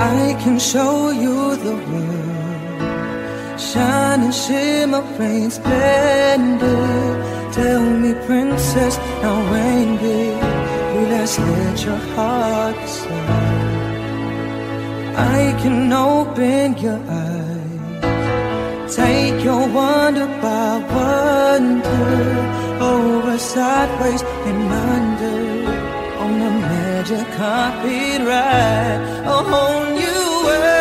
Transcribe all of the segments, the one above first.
I can show you the world. Shine and shimmer, rain splendor. Tell me, princess, now when did you last let your heart decide? I can open your eyes, take your wonder by wonder, over sideways in my your copyright, on you.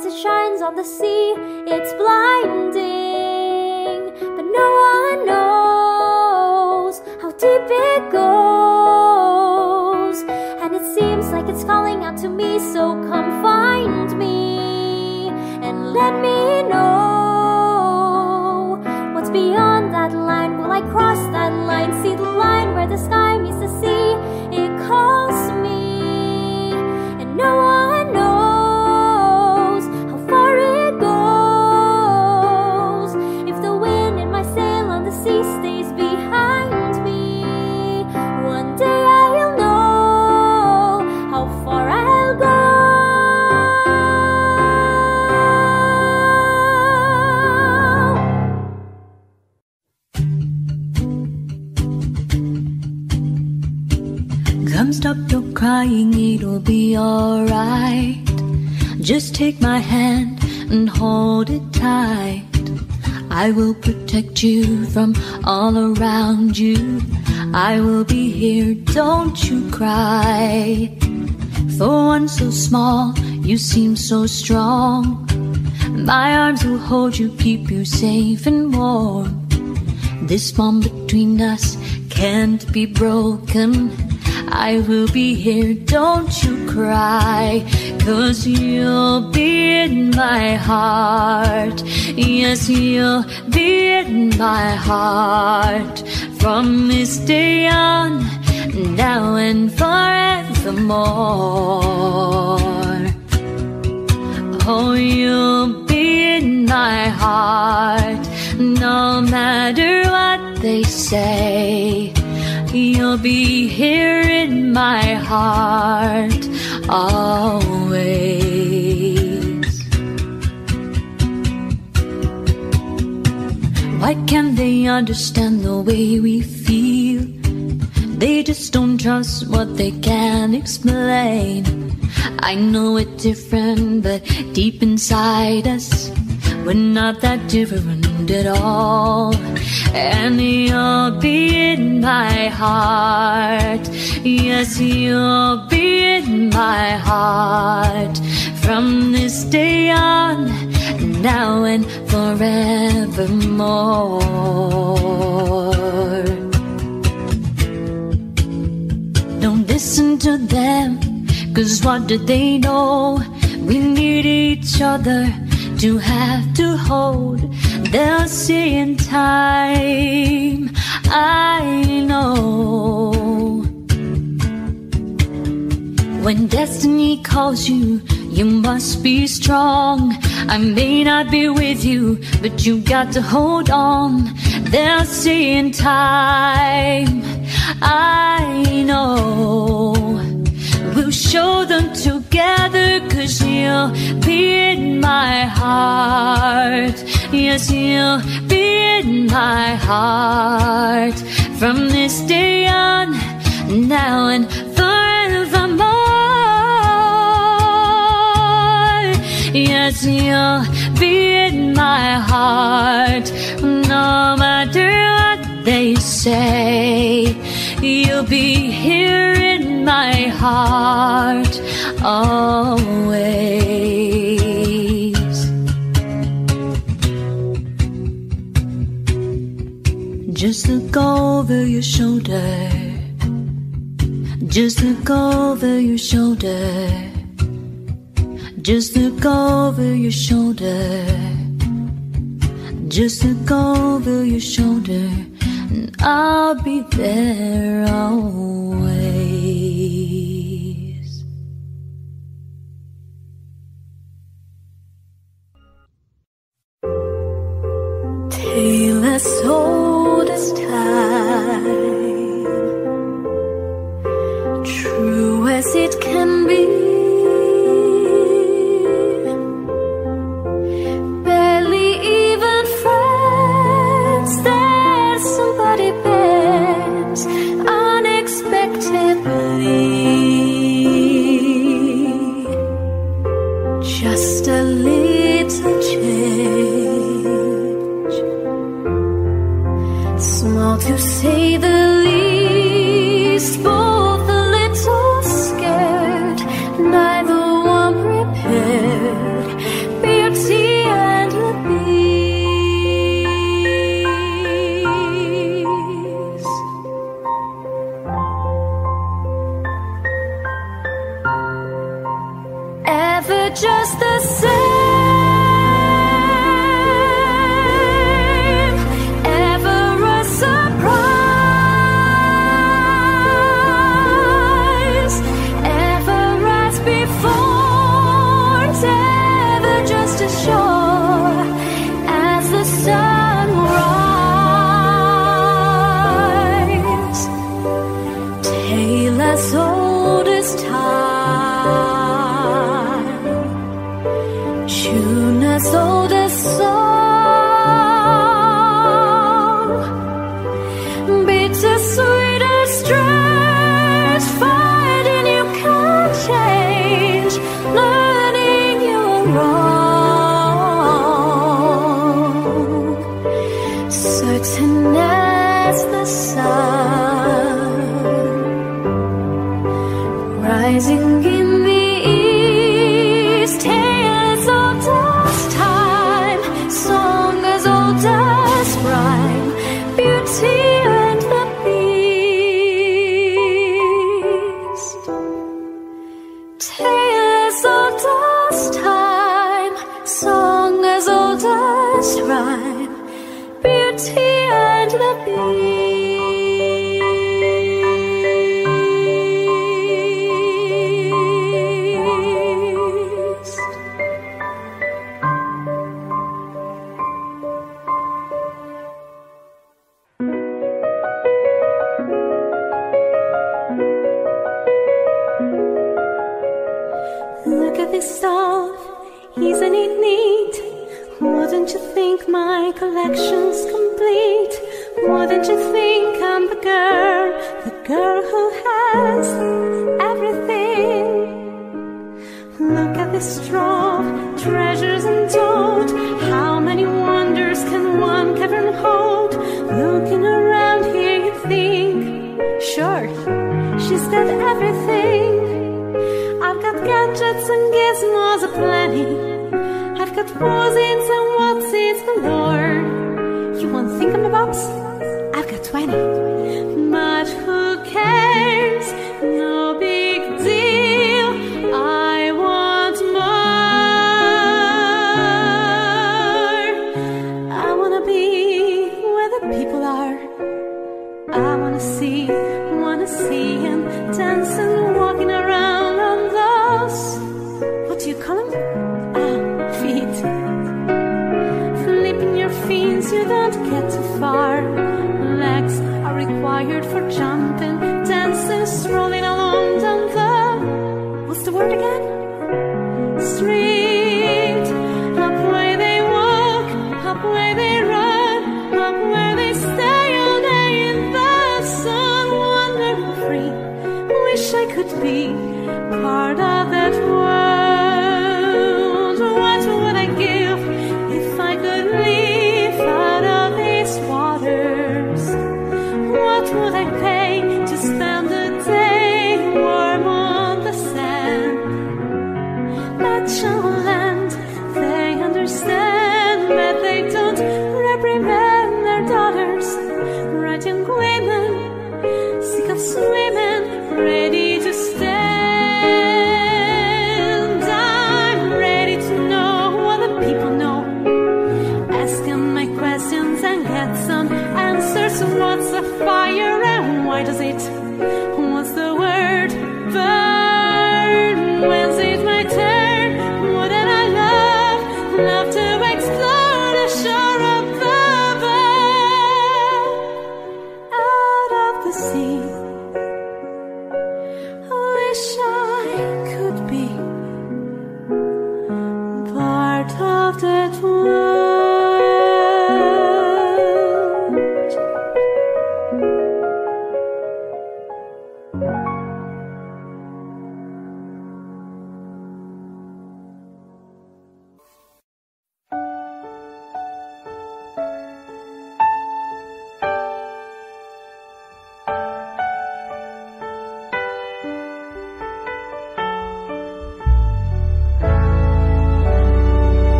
as it shines on the sea, it's blinding. But no one knows how deep it goes. And it seems like it's calling out to me, so come find me and let me know what's beyond that line. Will I cross that line? See the line where the sky? Crying, it'll be alright. Just take my hand and hold it tight. I will protect you from all around you. I will be here, don't you cry. For one so small, you seem so strong. My arms will hold you, keep you safe and warm. This bond between us can't be broken. I will be here, don't you cry. Cause you'll be in my heart. Yes, you'll be in my heart. From this day on, now and forevermore. Oh, you'll be in my heart, no matter what they say. You'll be here in my heart always. Why can't they understand the way we feel? They just don't trust what they can't explain. I know it's different, but deep inside us, we're not that different at all. And you'll be in my heart. Yes, you'll be in my heart. From this day on, now and forevermore. Don't listen to them, cause what do they know? We need each other to have to hold. They'll see in time, I know. When destiny calls you, you must be strong. I may not be with you, but you got to hold on. They'll see in time. I know. Show them together, cause you'll be in my heart. Yes, you'll be in my heart. From this day on, now and forevermore. Yes, you'll be in my heart. No matter what they say, you'll be here my heart always. Just look over your shoulder. Just look over your shoulder. Just look over your shoulder. Just look over your shoulder, and I'll be there always. As old as time, true as it can be. bits and gizmos aplenty. I've got four and what zines galore. You won't think I'm a bops?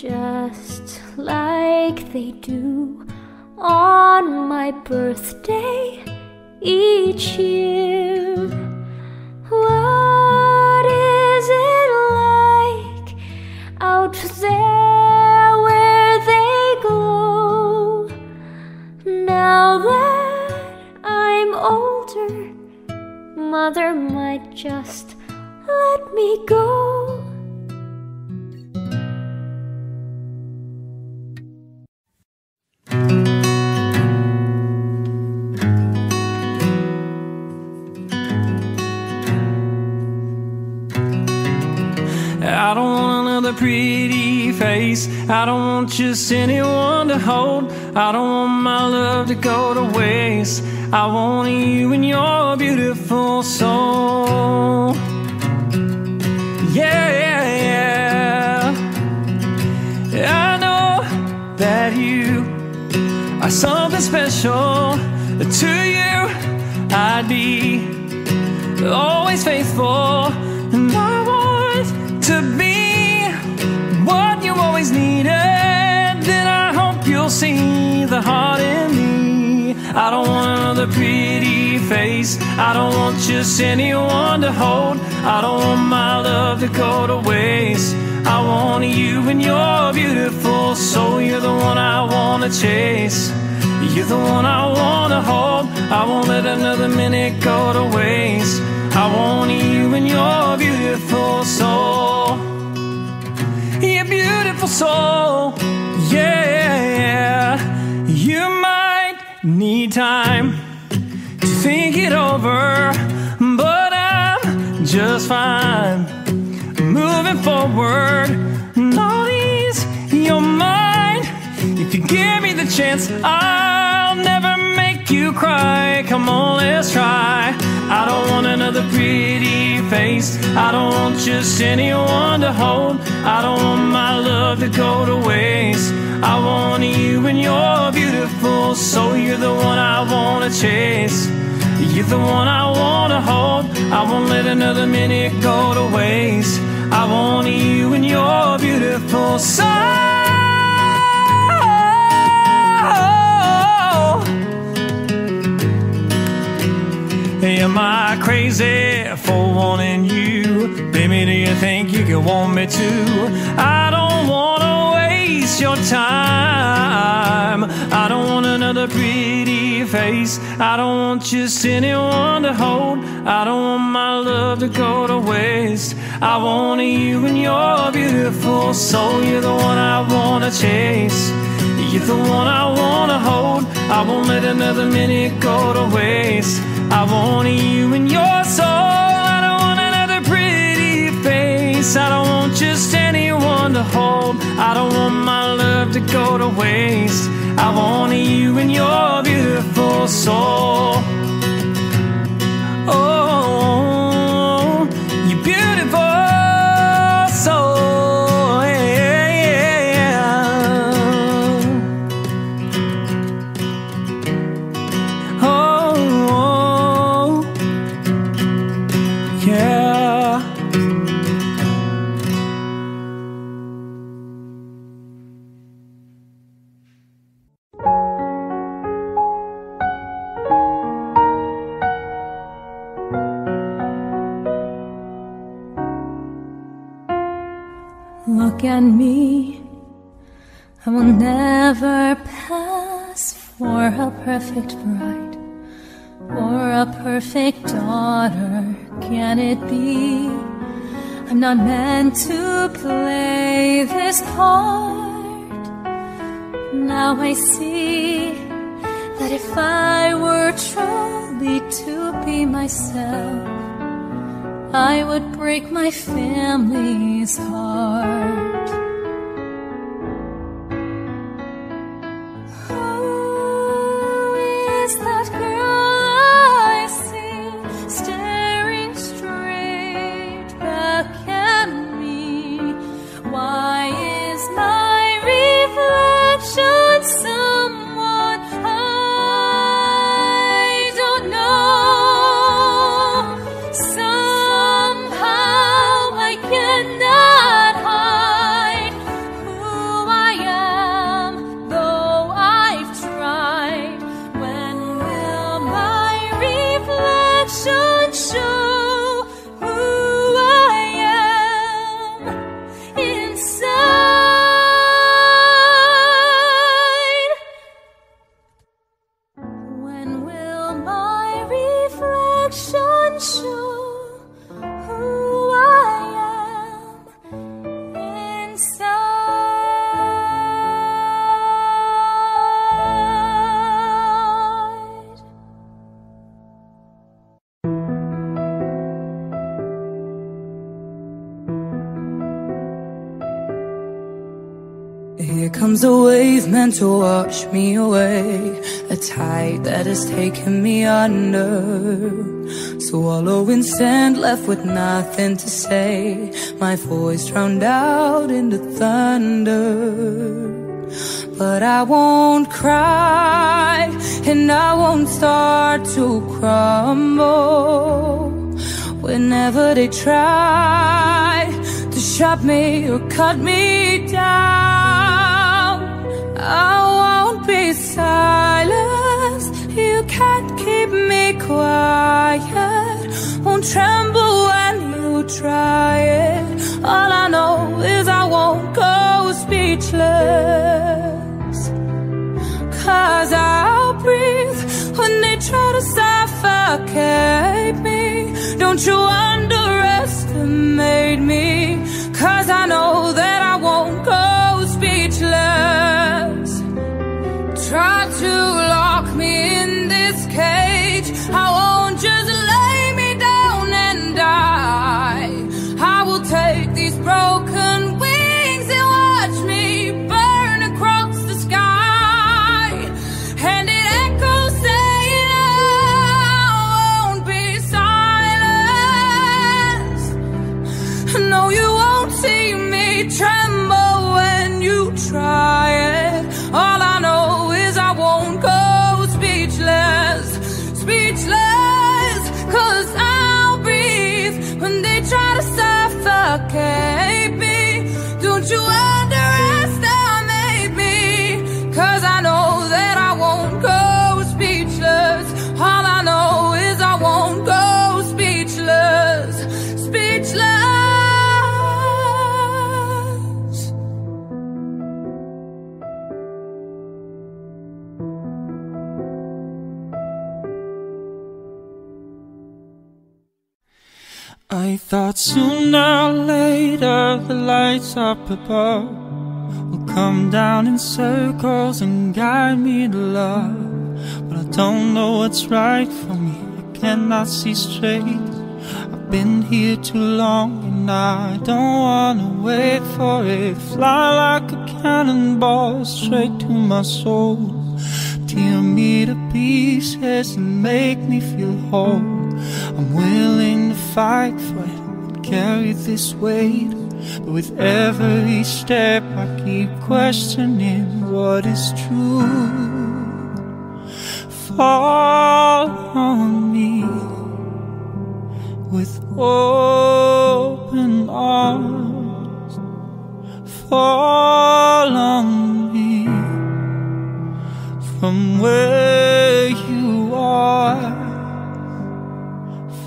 Just like they do on my birthday each year. What is it like out there where they glow? Now that I'm older, Mother might just let me go. I don't want just anyone to hold. I don't want my love to go to waste. I want you and your beautiful soul. Yeah, yeah, yeah. I know that you are something special to you. I'd be always faithful, see the heart in me. I don't want another pretty face. I don't want just anyone to hold. I don't want my love to go to waste. I want you and your beautiful soul. You're the one I wanna chase. You're the one I wanna hold. I won't let another minute go to waste. I want you and your beautiful soul. Your beautiful soul. Yeah, need time to think it over, but I'm just fine. Moving forward, all ease your mind. If you give me the chance, I'll never make you cry. Come on, let's try. I don't want another pretty face. I don't want just anyone to hold. I don't want my love to go to waste. I want you and your beautiful soul. You're the one I wanna chase. You're the one I wanna hold. I won't let another minute go to waste. I want you and your beautiful soul. Am I crazy for wanting you? Baby, do you think you could want me too? I your time. I don't want another pretty face. I don't want just anyone to hold. I don't want my love to go to waste. I want you and your beautiful soul. You're the one I wanna chase. You're the one I wanna hold. I won't let another minute go to waste. I want you and your soul. I don't want another pretty face. I don't want just to hold. I don't want my love to go to waste. I want you and your beautiful soul. At me. I will never pass for a perfect bride. Or a perfect daughter, can it be? I'm not meant to play this part. Now I see that if I were truly to be myself, I would break my family's heart. Comes a wave meant to wash me away. A tide that has taken me under. Swallowing sand, left with nothing to say. My voice drowned out in the thunder. But I won't cry And I won't start to crumble. Whenever they try To shut me or cut me down I won't be silenced You can't keep me quiet. Won't tremble when you try it. All I know is I won't go speechless. Cause I'll breathe when they try to suffocate me. Don't you underestimate me. Cause I know that I won't go speechless cage thought sooner or later the lights up above will come down in circles and guide me to love. But I don't know what's right for me, I cannot see straight. I've been here too long and I don't wanna wait for it. Fly like a cannonball straight to my soul. Tear me to pieces and make me feel whole. I'm willing to fight for it carry this weight. But with every step, I keep questioning what is true. Fall on me with open arms. Fall on me from where you are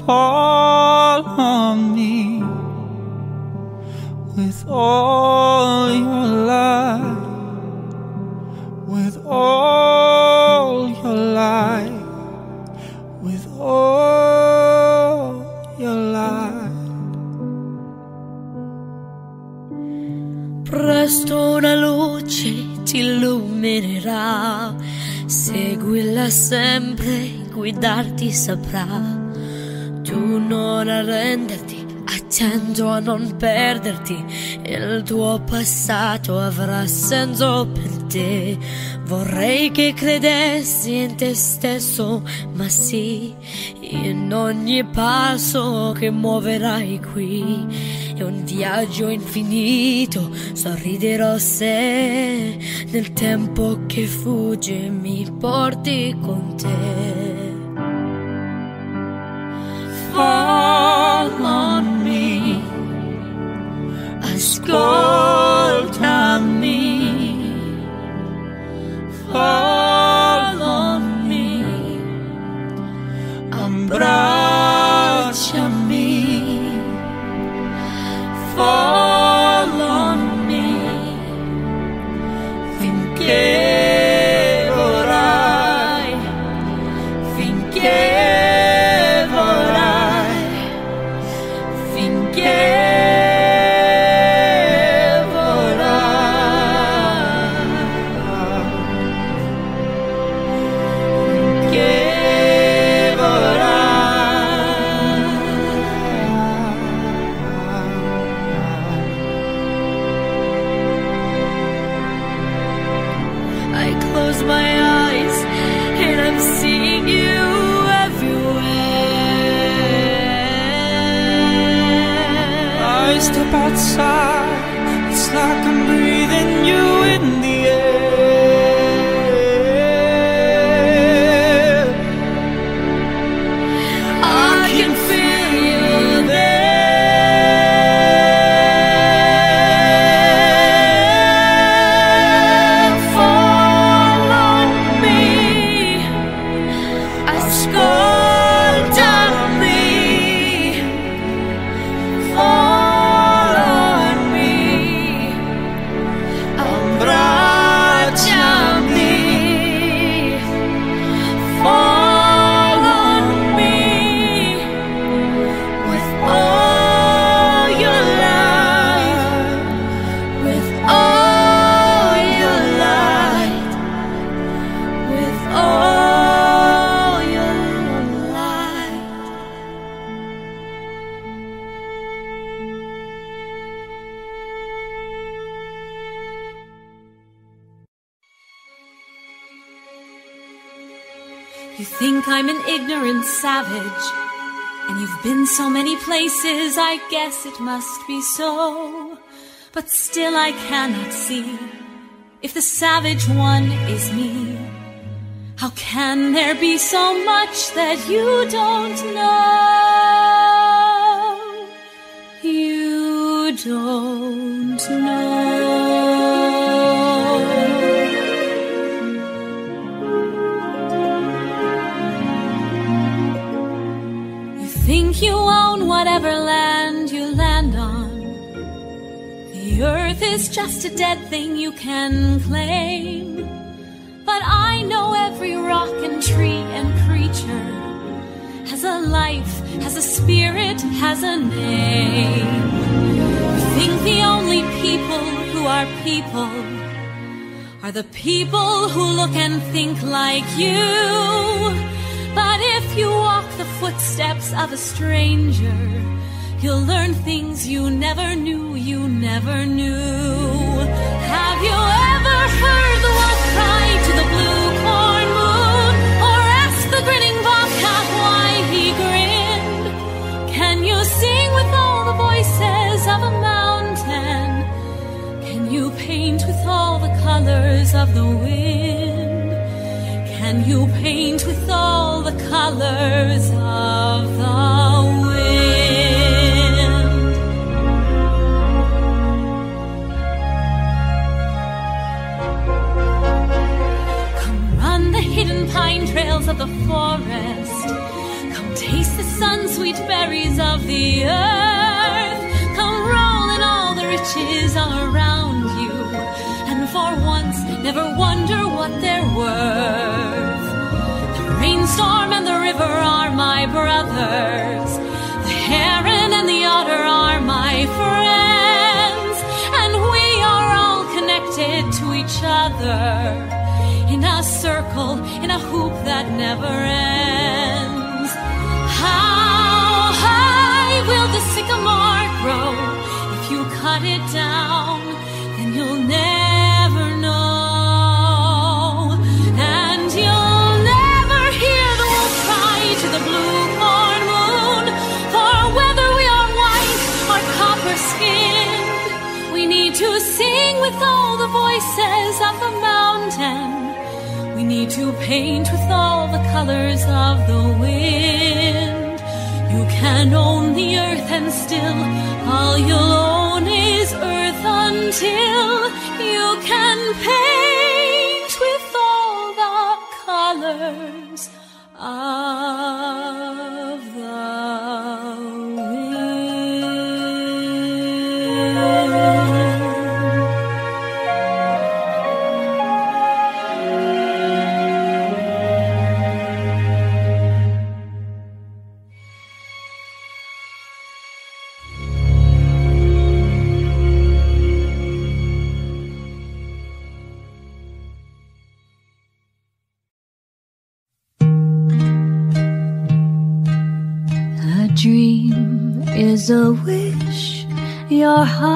fall on me with all your life, with all your life, with all your life. Presto una luce ti illuminerà, seguila sempre, guidarti saprà tu non arrenderti, attento a non perderti. Il tuo passato avrà senso per te. Vorrei che credessi in te stesso, ma sì, in ogni passo che muoverai qui. È un viaggio infinito, sorriderò se nel tempo che fugge mi porti con te. Fall on me, ascoltami. It must be so. But still I cannot see if the savage one is me. How can there be so much that you don't know? You don't know. Is just a dead thing you can claim. But I know every rock and tree and creature has a life, has a spirit, has a name. You think the only people who are people are the people who look and think like you. But if you walk the footsteps of a stranger, you'll learn things you never knew, you never knew. Have you ever heard the wolf cry to the blue corn moon, or ask the grinning bobcat why he grinned? Can you sing with all the voices of a mountain? Can you paint with all the colors of the wind? Can you paint with all the colors of the wind? Trails of the forest. Come taste the sun sweet berries of the earth. Come roll in all the riches around you. And for once, never wonder what they're worth. The rainstorm and the river are my brothers. The heron and the otter are my friends. And we are all together in a circle, in a hoop that never ends. How high will the sycamore grow if you cut it down? Then you'll never know, and you'll never hear the wolf cry to the moon. For whether we are white or copper we need to sing with all To paint with all the colors of the wind. You can own the earth and still all you'll own is earth until you can paint with all the colors of a wish. Your heart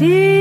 la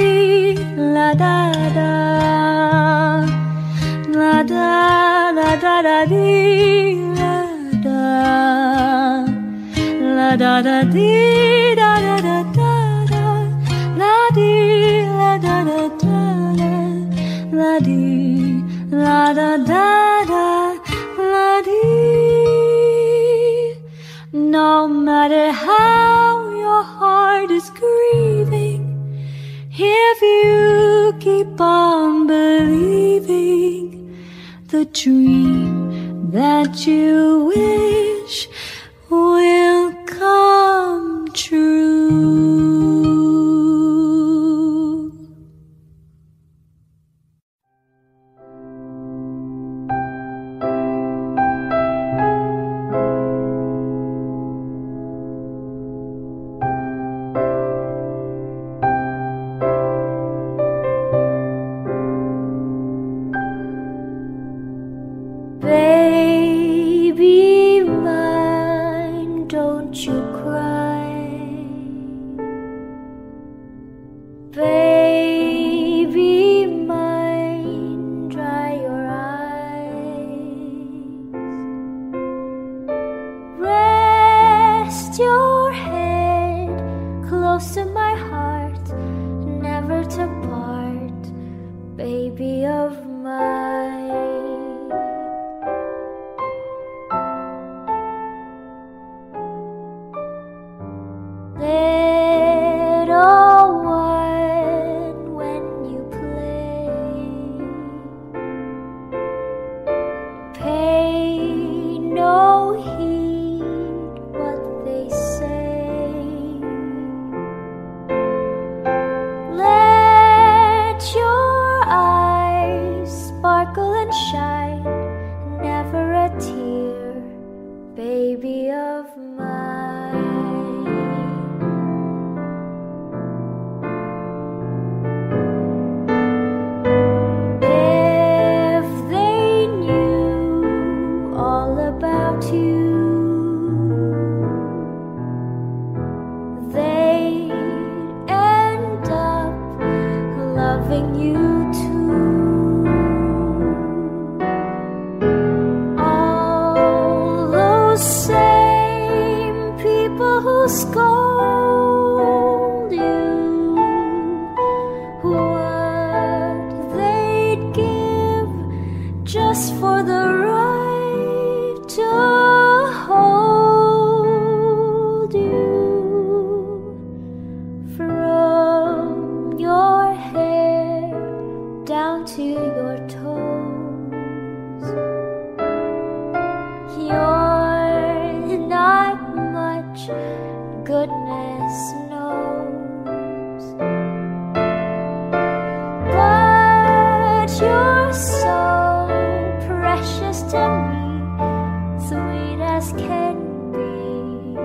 as can be,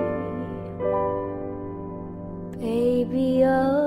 baby. Oh.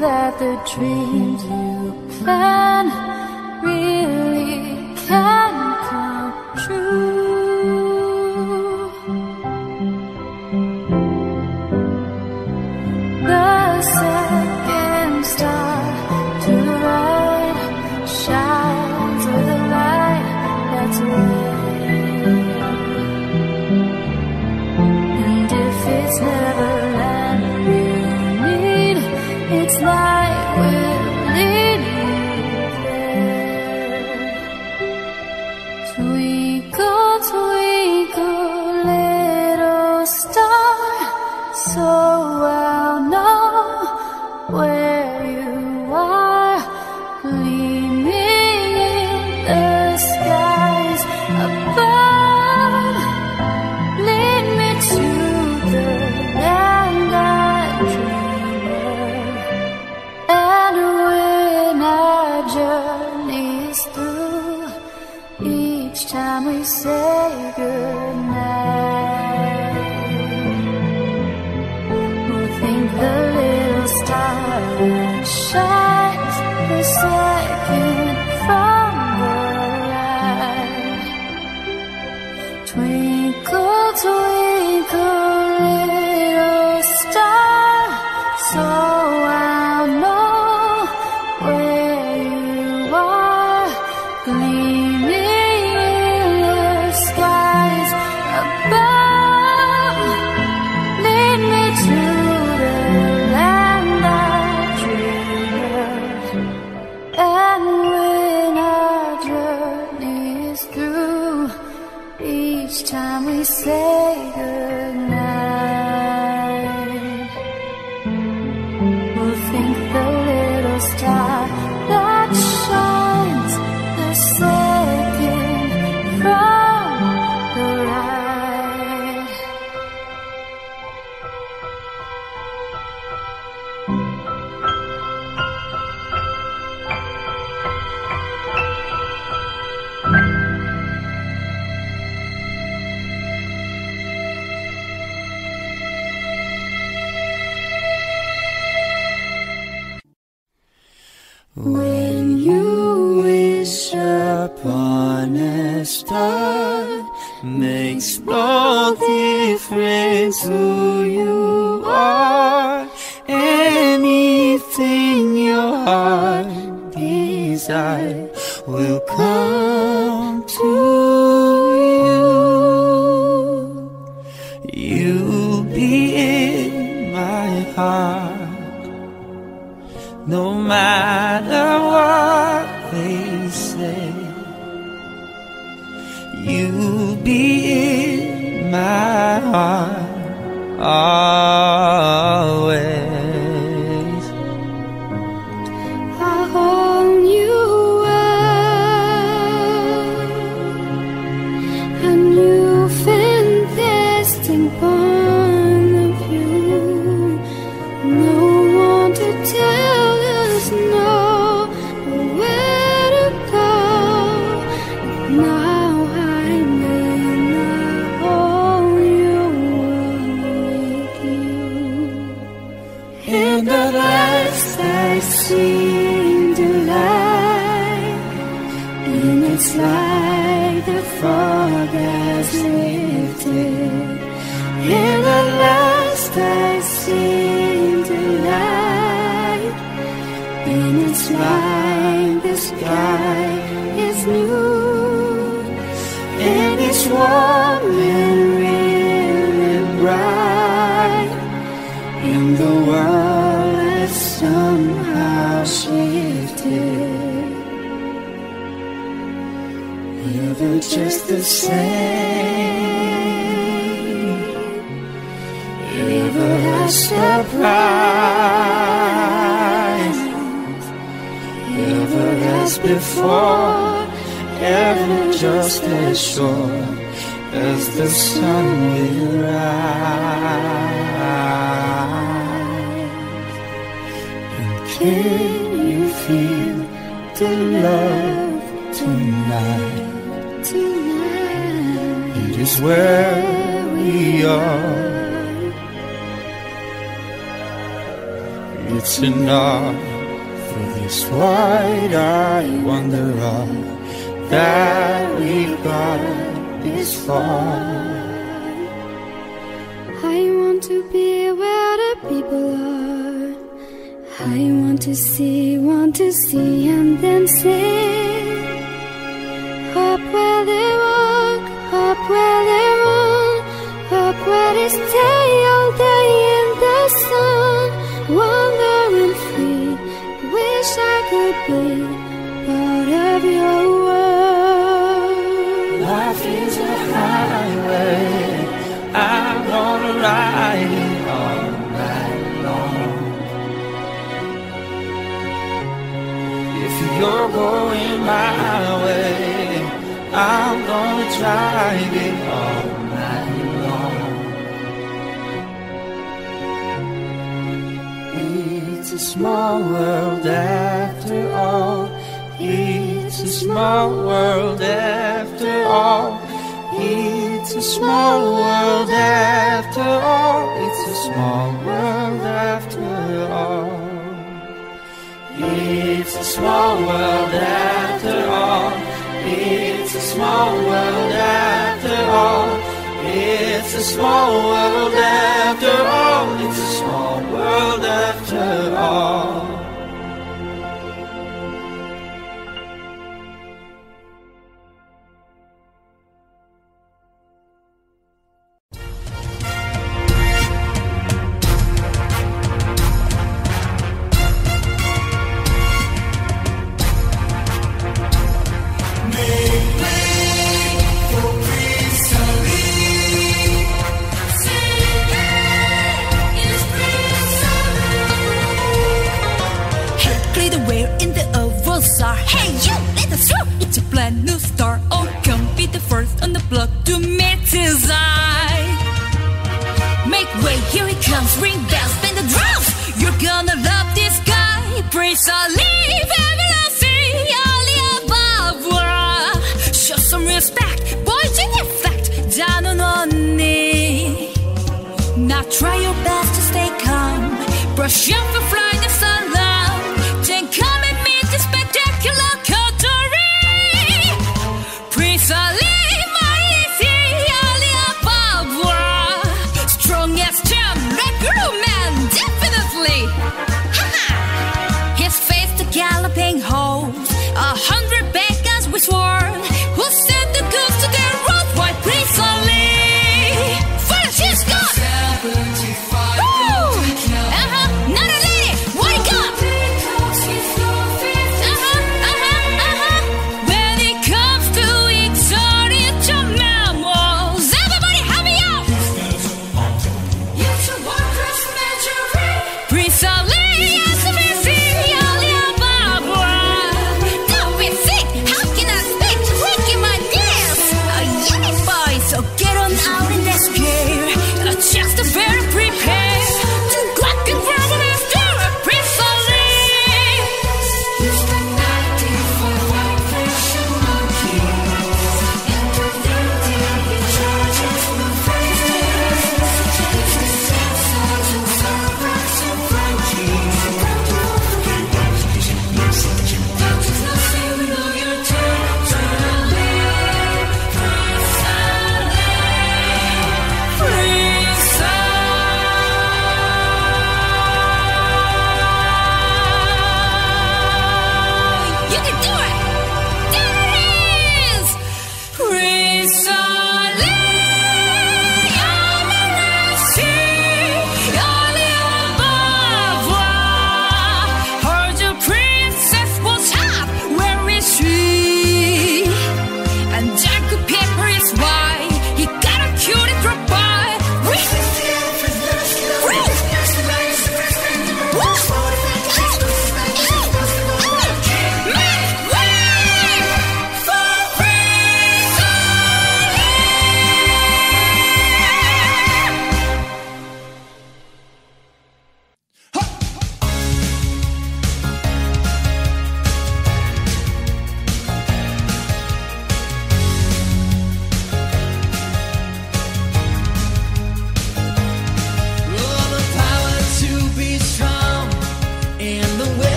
that the dreams you plan really can When you wish upon a star, makes no difference who the sun will rise. And can you feel the love tonight? Tonight, it is where we are. It's enough for this wide-eyed wanderer that we've got this far. I want to be where the people are. I want to see, want to see, and then sing. My way, I'm gonna drive it all night long. It's a small world after all. It's a small world after all. It's a small world after all. It's a small world after It's a small world after all. It's a small world after all. It's a small world after all. It's a small world after all.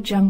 Audio